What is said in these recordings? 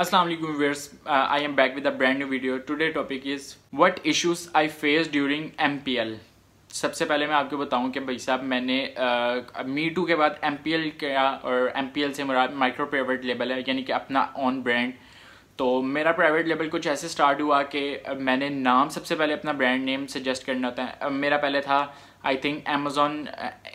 Assalamu alaikum viewers. Uh, I am back with a brand new video. Today topic is what issues I faced during MPL. सबसे पहले मैं आपको बताऊँ कि भाई साहब मैंने मी uh, टू के बाद एम पी एल किया और एम पी एल से मेरा माइक्रो प्राइवेट लेबल है यानी कि अपना ऑन ब्रांड तो मेरा प्राइवेट लेबल कुछ ऐसे स्टार्ट हुआ कि मैंने नाम सबसे पहले अपना ब्रांड नेम सजेस्ट करना होता है मेरा पहले था I think Amazon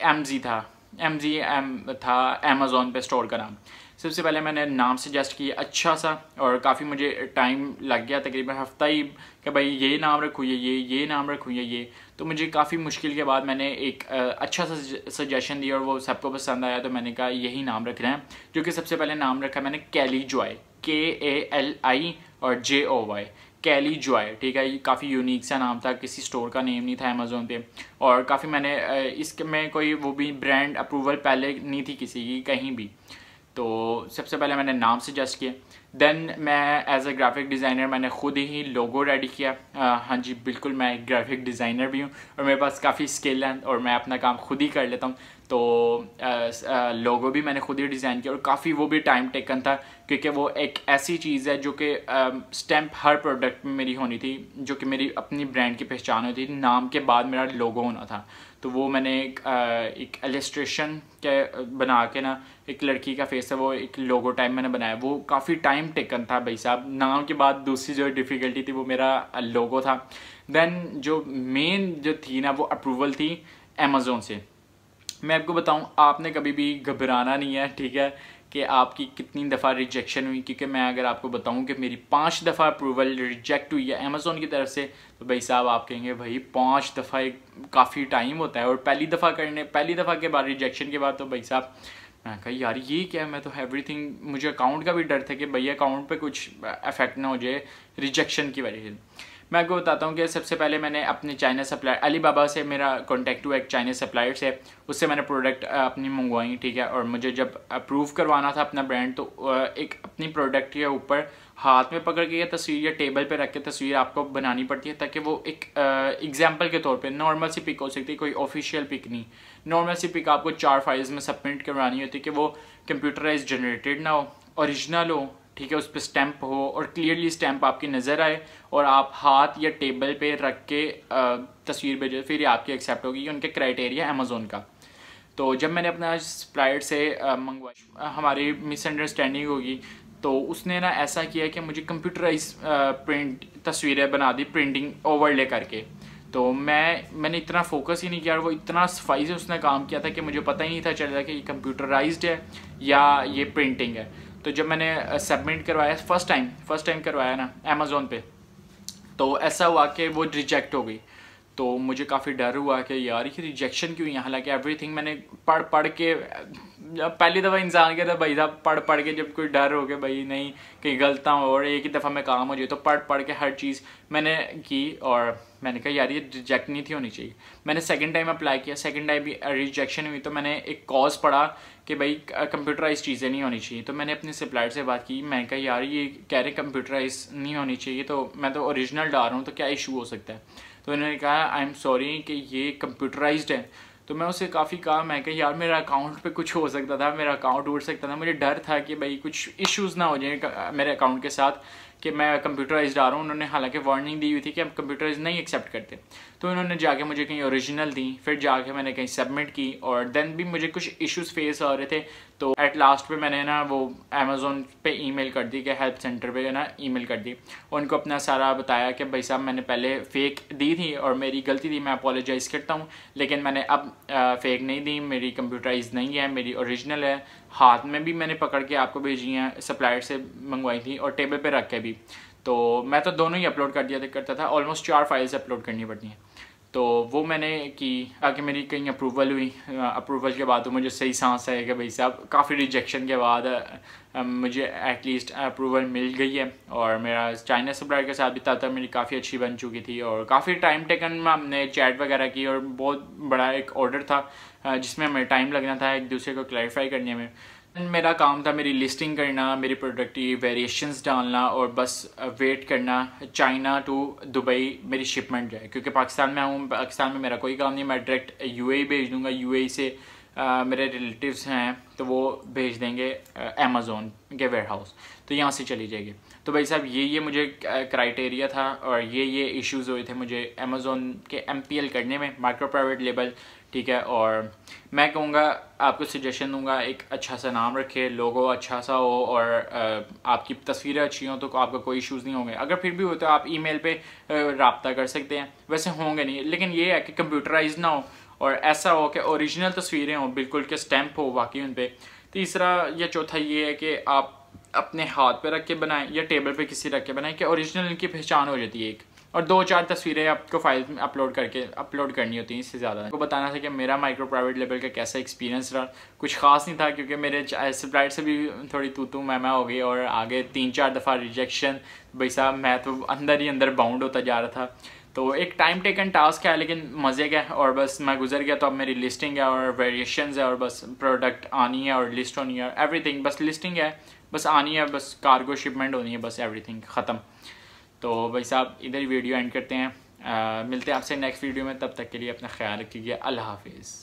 M G था एम जी एम था अमेज़ोन पे स्टोर का नाम सबसे पहले मैंने नाम सजेस्ट किया अच्छा सा, और काफ़ी मुझे टाइम लग गया तकरीबन हफ़्ता ही कि भाई ये नाम रखूँ, ये ये ये नाम रखूँ, ये ये। तो मुझे काफ़ी मुश्किल के बाद मैंने एक अच्छा सा सजेशन दिया और वो सबको पसंद आया तो मैंने कहा यही नाम रखना है, जो कि सबसे पहले नाम रखा मैंने कैली जॉय के ए एल आई और J O Y Kelly Joy ठीक है? ये काफ़ी यूनिक सा नाम था, किसी स्टोर का नेम नहीं था अमेज़ोन पे। और काफ़ी मैंने इसके में कोई वो भी ब्रांड अप्रूवल पहले नहीं थी किसी की, कहीं भी। तो सबसे पहले मैंने नाम सजेस्ट किया। देन मैं एज अ ग्राफिक डिज़ाइनर मैंने ख़ुद ही लोगो रेडी किया। आ, हाँ जी बिल्कुल मैं एक ग्राफिक डिज़ाइनर भी हूँ और मेरे पास काफ़ी स्किल है और मैं अपना काम खुद ही कर लेता हूँ। तो लोगो भी मैंने खुद ही डिज़ाइन किया और काफ़ी वो भी टाइम टेकन था क्योंकि वो एक ऐसी चीज़ है जो कि स्टैम्प हर प्रोडक्ट में मेरी होनी थी जो कि मेरी अपनी ब्रांड की पहचान होती थी। नाम के बाद मेरा लोगो होना था। तो वो मैंने एक एक एलिस्ट्रेशन के बना के ना एक लड़की का फेस है वो एक लोगो टाइप मैंने बनाया। वो काफ़ी टाइम टेकन था भाई साहब। नाम के बाद दूसरी जो डिफ़िकल्टी थी वो मेरा लोगो था। देन जो मेन जो थी ना, वो अप्रूवल थी अमेज़ोन से। मैं आपको बताऊँ, आपने कभी भी घबराना नहीं है, ठीक है, कि आपकी कितनी दफ़ा रिजेक्शन हुई? क्योंकि मैं अगर आपको बताऊँ कि मेरी पाँच दफ़ा अप्रूवल रिजेक्ट हुई है अमेज़ोन की तरफ़ से तो भाई साहब आप कहेंगे, भाई, पाँच दफ़ा एक काफ़ी टाइम होता है। और पहली दफ़ा करने, पहली दफ़ा के बाद रिजेक्शन के बाद तो भाई साहब मैं कहा यार, ये क्या है? मैं तो एवरीथिंग मुझे अकाउंट का भी डर था कि भैया अकाउंट पे कुछ अफेक्ट ना हो जाए रिजेक्शन की वजह से। मैं आपको बताता हूँ कि सबसे पहले मैंने अपने चाइना सप्लायर अली बाबा से मेरा कॉन्टैक्ट हुआ एक चाइना सप्लायर से। उससे मैंने प्रोडक्ट अपनी मंगवाई, ठीक है? और मुझे जब अप्रूव करवाना था अपना ब्रांड तो एक अपनी प्रोडक्ट के ऊपर हाथ में पकड़ के या तस्वीर या टेबल पे रख के तस्वीर आपको बनानी पड़ती है ताकि वो एक एग्ज़ाम्पल के तौर पे नॉर्मल सी पिक हो सकती है, कोई ऑफिशियल पिक नहीं। नॉर्मल सी पिक आपको चार फाइल्स में सबमिट करवानी होती है कि वो कंप्यूटराइज जनरेटेड ना हो ओरिजिनल हो, ठीक है, उस पर स्टैंप हो और क्लियरली स्टैंप आपकी नज़र आए और आप हाथ या टेबल पे रख के तस्वीर भेजे, फिर आपकी एक्सेप्ट होगी उनके क्राइटेरिया अमेज़ोन का। तो जब मैंने अपना सप्लायर से मंगवाई, हमारी मिसअंडरस्टैंडिंग होगी तो उसने ना ऐसा किया कि मुझे कंप्यूटराइज प्रिंट तस्वीरें बना दी प्रिंटिंग ओवरले करके। तो मैं, मैंने इतना फोकस ही नहीं किया और वो इतना सफ़ाई से उसने काम किया था कि मुझे पता ही नहीं था चल कि ये कंप्यूटराइज्ड है या ये प्रिंटिंग है। तो जब मैंने सबमिट करवाया फ़र्स्ट टाइम फ़र्स्ट टाइम करवाया ना अमेज़ोन पे तो ऐसा हुआ कि वो रिजेक्ट हो गई। तो मुझे काफ़ी डर हुआ कि यार, ये रिजेक्शन क्यों है हालाँकि एवरीथिंग मैंने पढ़ पढ़ के जब पहली दफ़ा इंसान कहता भाई साहब पढ़ पढ़ के जब कोई डर हो गया भाई नहीं, कहीं गलत हो और एक ही दफ़ा में काम हो जाए तो पढ़ पढ़ के हर चीज़ मैंने की और मैंने कहा, यार, ये रिजेक्ट नहीं थी होनी चाहिए। मैंने सेकंड टाइम अप्लाई किया सेकंड टाइम भी रिजेक्शन हुई तो मैंने एक कॉज पढ़ा कि भाई कंप्यूटराइज चीज़ें नहीं होनी चाहिए। तो मैंने अपने सप्लायर से बात की मैंने कहा, यार, ये कह रहे कंप्यूटराइज नहीं होनी चाहिए। तो मैं तो ओरिजिनल डाल रहा हूँ तो क्या इशू हो सकता है? तो उन्होंने कहा आई एम सॉरी कि ये कंप्यूटराइज्ड है। तो मैं उसे काफ़ी कहा, मैं कहा, यार, मेरा अकाउंट पे कुछ हो सकता था, मेरा अकाउंट उड़ सकता था। मुझे डर था कि भाई कुछ इश्यूज़ ना हो जाए मेरे अकाउंट के साथ, कि मैं कंप्यूटराइज आ रहा हूँ। उन्होंने हालाँकि वार्निंग दी हुई थी कि हम कंप्यूटराइज नहीं एक्सेप्ट करते। तो उन्होंने जाके मुझे कहीं ओरिजिनल दी, फिर जाके मैंने कहीं सबमिट की और देन भी मुझे कुछ इश्यूज़ फेस हो रहे थे। तो एट लास्ट पे मैंने ना वो अमेज़ोन पे ईमेल कर दी, कि हेल्प सेंटर पे ना ईमेल कर दी। उनको अपना सारा बताया कि भाई साहब मैंने पहले फ़ेक दी थी और मेरी गलती थी, मैं अपोलोजाइज़ करता हूँ। लेकिन मैंने अब फ़ेक नहीं दी, मेरी कंप्यूटराइज नहीं है, मेरी ओरिजिनल है। हाथ में भी मैंने पकड़ के आपको भेजी हैं सप्लायर से मंगवाई थी और टेबल पर रख के भी। तो मैं तो दोनों ही अपलोड कर दिया करता था। ऑलमोस्ट चार फाइल्स अपलोड करनी पड़ती हैं। तो वो मैंने की आगे मेरी कहीं अप्रूवल हुई अप्रूवल के बाद तो मुझे सही सांस कि भाई साहब, काफ़ी रिजेक्शन के बाद मुझे एटलीस्ट अप्रूवल मिल गई है। और मेरा चाइना सप्लायर के साथ भी तब तक मेरी काफ़ी अच्छी बन चुकी थी। और काफ़ी टाइम टेकन में हमने चैट वगैरह की और बहुत बड़ा एक ऑर्डर था जिसमें हमें टाइम लगना था एक दूसरे को क्लैरिफाई करने में। मेरा काम था मेरी लिस्टिंग करना मेरी प्रोडक्ट की वेरिएशंस डालना और बस वेट करना चाइना टू दुबई मेरी शिपमेंट जाए। क्योंकि पाकिस्तान में हूँ पाकिस्तान में मेरा कोई काम नहीं मैं डायरेक्ट यूएई भेज दूँगा। यूएई से आ, मेरे रिलेटिव्स हैं तो वो भेज देंगे अमेज़ोन के वेयर हाउस तो यहाँ से चली जाएगी। तो भाई साहब ये ये मुझे क्राइटेरिया था और ये ये इश्यूज़ हुए थे मुझे अमेज़ोन के MPL करने में माइक्रो प्राइवेट लेबल ठीक है, और मैं कहूँगा, आपको सजेशन दूँगा, एक अच्छा सा नाम रखे लोगो अच्छा सा हो, और आपकी तस्वीरें अच्छी हों तो आपका कोई इश्यूज़ नहीं होंगे। अगर फिर भी हो तो आप ईमेल पे रबता कर सकते हैं। वैसे होंगे नहीं, लेकिन ये है कि कंप्यूटराइज ना हो, और ऐसा हो कि ओरिजिनल तस्वीरें हों, बिल्कुल के स्टैंप हो वाकई उन पर तीसरा या चौथा ये है कि आप अपने हाथ पे रख के बनाएँ, या टेबल पे किसी रख के बनाएँ, कि ओरिजिनल इनकी पहचान हो जाती है एक। और दो चार तस्वीरें आपको फ़ाइल में अपलोड करके अपलोड करनी होती हैं इससे ज़्यादा। आपको बताना था कि मेरा माइक्रो प्राइवेट लेवल का कैसा एक्सपीरियंस रहा। कुछ खास नहीं था क्योंकि मेरे स्प्राइट से भी थोड़ी तू तू मैमा हो गई और आगे तीन चार दफ़ा रिजेक्शन भाई साहब, मैं तो अंदर ही अंदर बाउंड होता जा रहा था। तो एक टाइम टेकन टास्क है, लेकिन मज़े का और बस मैं गुजर गया तो अब मेरी लिस्टिंग है और वेरिएशन है और बस प्रोडक्ट आनी है और लिस्ट होनी है एवरीथिंग बस लिस्टिंग है। बस आनी है, बस कार्गो शिपमेंट होनी है, बस एवरीथिंग ख़त्म। तो भाई साहब इधर ही वीडियो एंड करते हैं। आ, मिलते हैं आपसे नेक्स्ट वीडियो में तब तक के लिए अपना ख्याल रखिए अल्लाह हाफिज़।